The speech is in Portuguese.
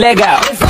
Legal.